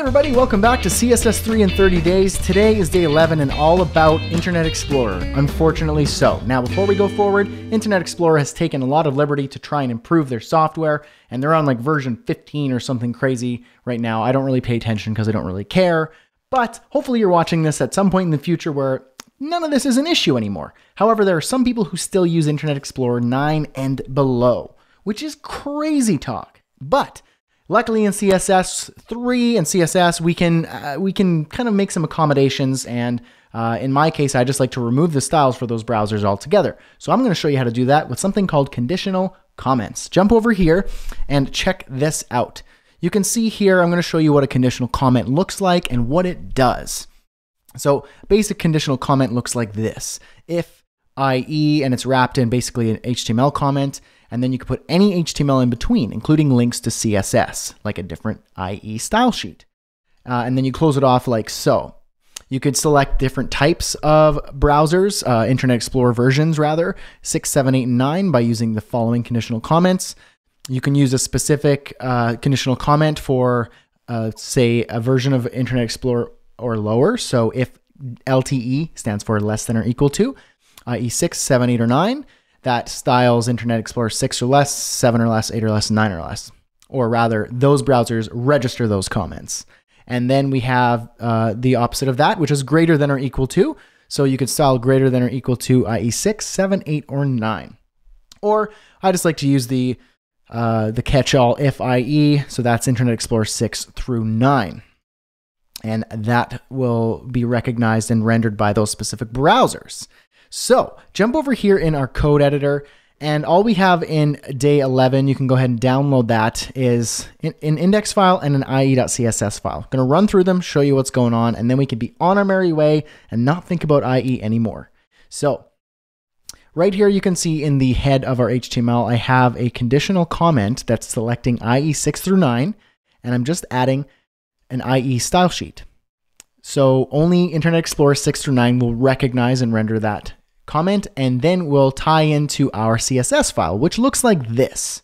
everybody, welcome back to CSS 3 in 30 days. Today is day 11 and all about Internet Explorer. Unfortunately, so. Now, before we go forward, Internet Explorer has taken a lot of liberty to try and improve their software, and they're on like version 15 or something crazy right now. I don't really pay attention because I don't really care, but hopefully, you're watching this at some point in the future where none of this is an issue anymore. However, there are some people who still use Internet Explorer 9 and below, which is crazy talk. But Luckily, in CSS 3 and CSS, we can uh, we can kind of make some accommodations. And uh, in my case, I just like to remove the styles for those browsers altogether. So I'm going to show you how to do that with something called conditional comments. Jump over here and check this out. You can see here, I'm going to show you what a conditional comment looks like and what it does. So basic conditional comment looks like this. If IE and it's wrapped in basically an HTML comment, and then you can put any HTML in between, including links to CSS, like a different IE style sheet. Uh, and then you close it off like so. You could select different types of browsers, uh, Internet Explorer versions rather, 6, 7, 8, and 9 by using the following conditional comments. You can use a specific uh, conditional comment for, uh, say, a version of Internet Explorer or lower. So if LTE stands for less than or equal to, IE 6, 7, 8, or 9, that styles Internet Explorer 6 or less, 7 or less, 8 or less, 9 or less. Or rather, those browsers register those comments. And then we have uh, the opposite of that, which is greater than or equal to. So you could style greater than or equal to, IE, 6, 7, 8, or 9. Or I just like to use the uh, the catch-all if IE, so that's Internet Explorer 6 through 9. And that will be recognized and rendered by those specific browsers. So jump over here in our code editor. And all we have in day 11, you can go ahead and download that, is an index file and an IE.css file. To run through them, show you what's going on, and then we can be on our merry way and not think about IE anymore. So right here, you can see in the head of our HTML, I have a conditional comment that's selecting IE 6 through 9, and I'm just adding an IE style sheet. So only Internet Explorer 6 through 9 will recognize and render that comment, and then we'll tie into our CSS file, which looks like this.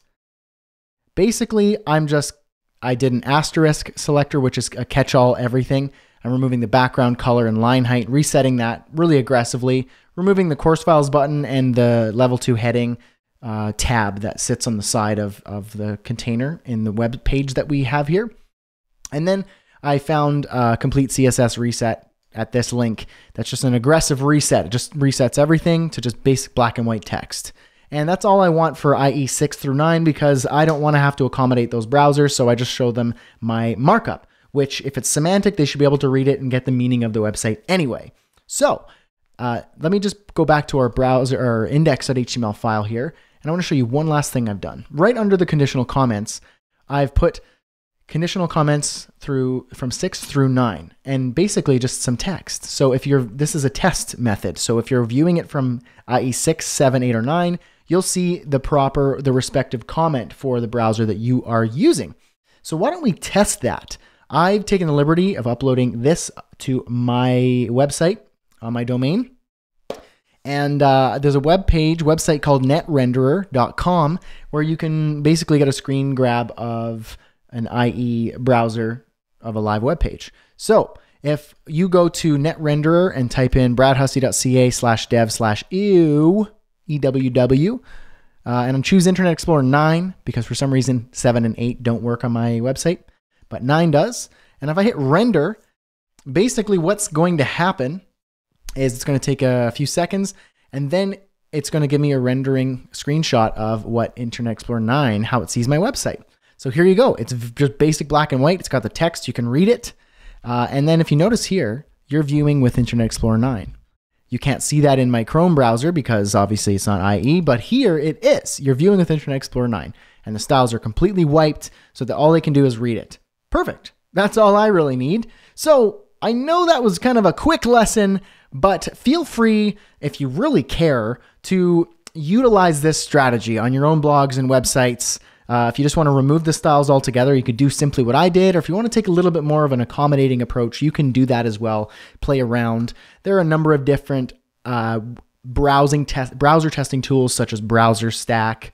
Basically, I'm just, I did an asterisk selector, which is a catch-all everything. I'm removing the background color and line height, resetting that really aggressively, removing the course files button and the level two heading uh, tab that sits on the side of, of the container in the web page that we have here. And then I found a complete CSS reset at this link. That's just an aggressive reset. It just resets everything to just basic black and white text. And that's all I want for IE 6 through 9 because I don't want to have to accommodate those browsers, so I just show them my markup, which if it's semantic, they should be able to read it and get the meaning of the website anyway. So uh, let me just go back to our browser or index.html file here, and I want to show you one last thing I've done. Right under the conditional comments, I've put conditional comments through from 6 through 9 and basically just some text. So if you're this is a test method. So if you're viewing it from IE 6, 7, 8 or 9, you'll see the proper the respective comment for the browser that you are using. So why don't we test that? I've taken the liberty of uploading this to my website on my domain. And uh, there's a web page, website called netrenderer.com, where you can basically get a screen grab of an IE browser of a live web page. So if you go to NetRenderer and type in bradhussey.ca slash dev slash ew, EWW, uh, and I'm choose Internet Explorer 9 because for some reason 7 and 8 don't work on my website, but 9 does. And if I hit render, basically what's going to happen is it's going to take a few seconds and then it's going to give me a rendering screenshot of what Internet Explorer 9, how it sees my website. So here you go. It's just basic black and white. It's got the text. You can read it. Uh, and then if you notice here, you're viewing with Internet Explorer 9. You can't see that in my Chrome browser because obviously it's not IE, but here it is. You're viewing with Internet Explorer 9 and the styles are completely wiped so that all they can do is read it. Perfect. That's all I really need. So I know that was kind of a quick lesson, but feel free, if you really care, to utilize this strategy on your own blogs and websites. Uh, if you just want to remove the styles altogether, you could do simply what I did. Or if you want to take a little bit more of an accommodating approach, you can do that as well. Play around. There are a number of different uh, browsing test browser testing tools such as Browser Stack,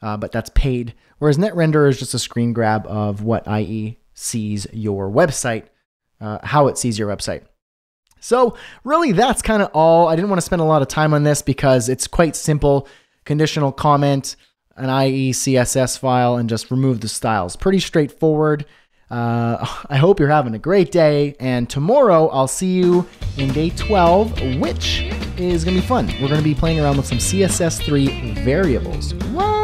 uh, but that's paid. Whereas NetRenderer is just a screen grab of what IE sees your website, uh, how it sees your website. So, really, that's kind of all. I didn't want to spend a lot of time on this because it's quite simple conditional comment, an IE CSS file, and just remove the styles. Pretty straightforward. Uh, I hope you're having a great day, and tomorrow I'll see you in day 12, which is going to be fun. We're going to be playing around with some CSS3 variables. What?